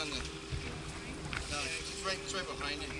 on the? No, it's right, it's right behind you.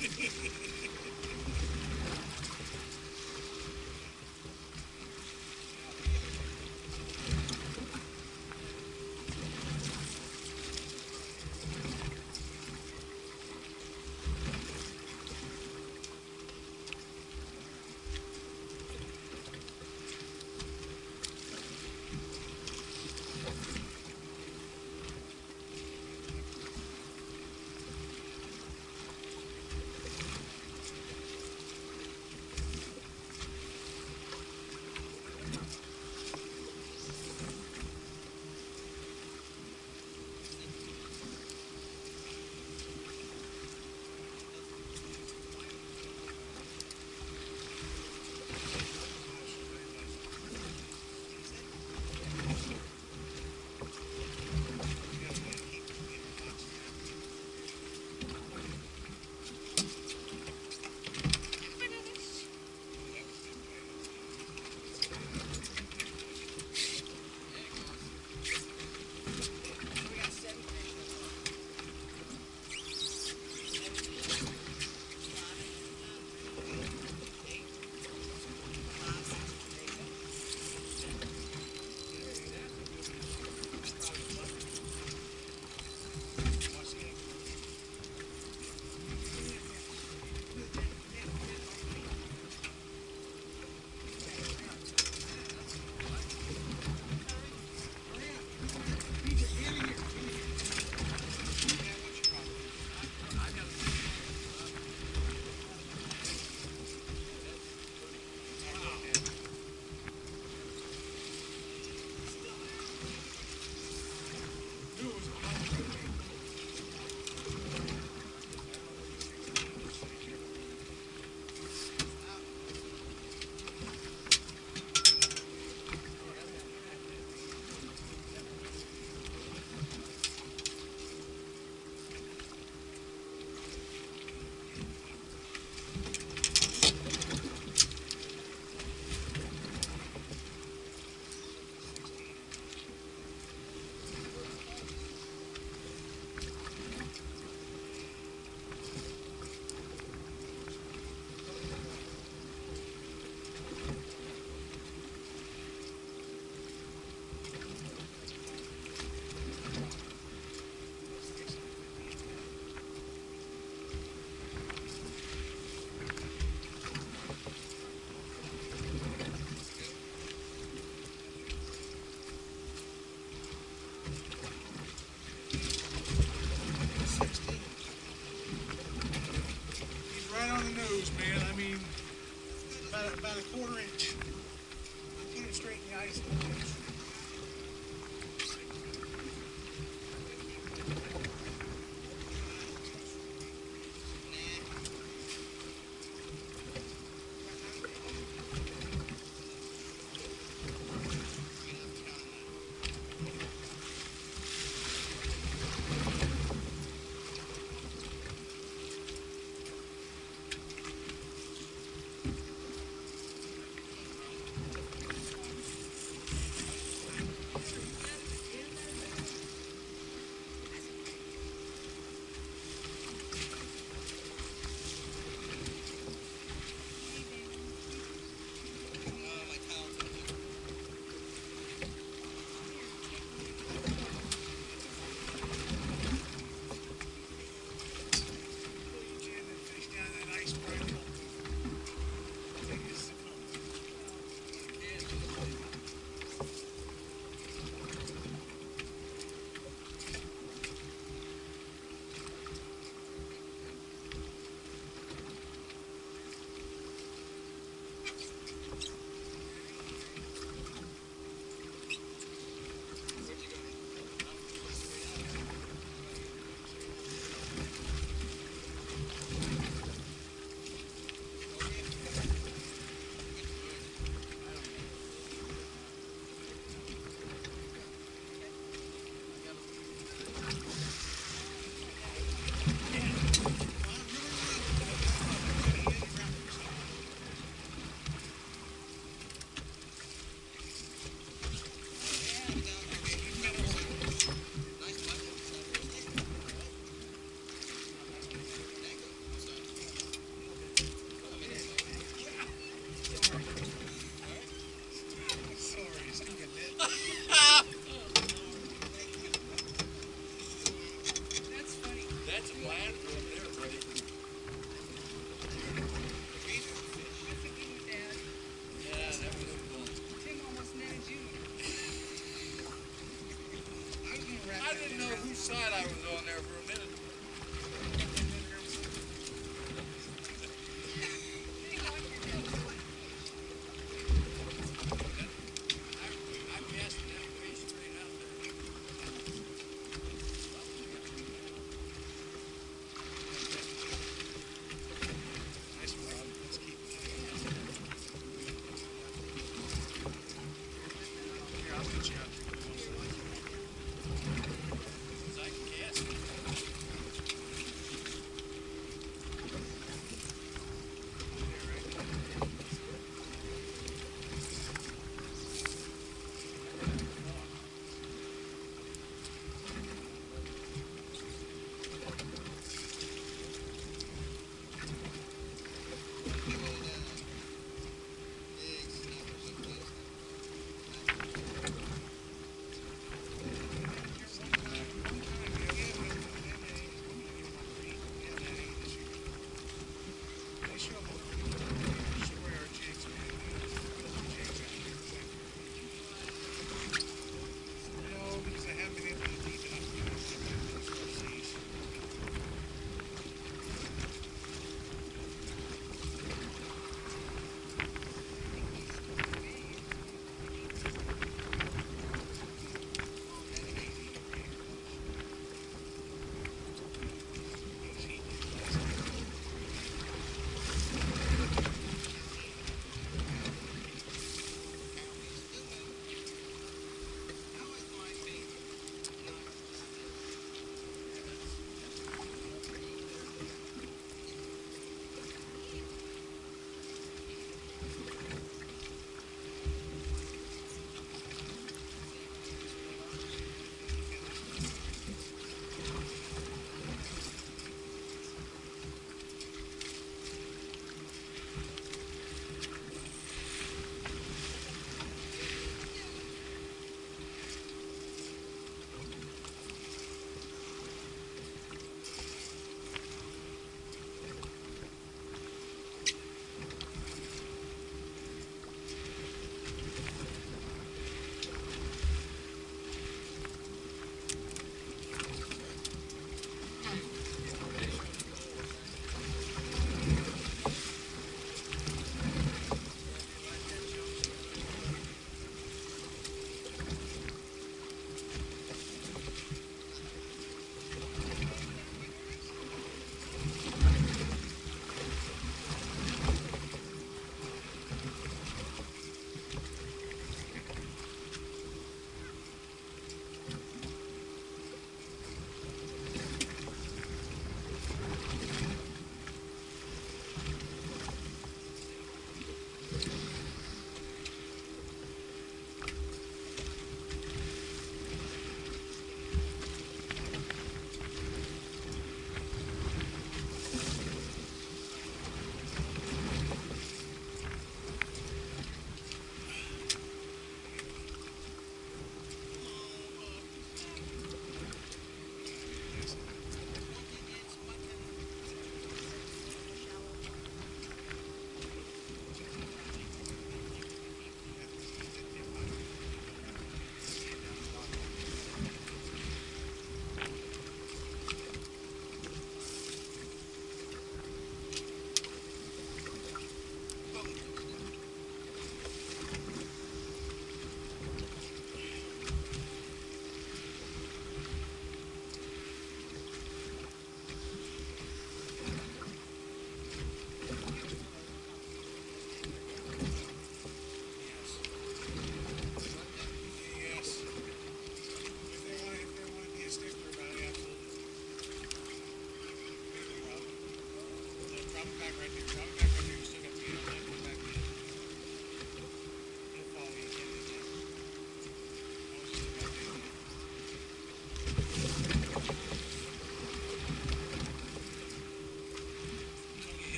He's man. I mean, about about a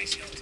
I feel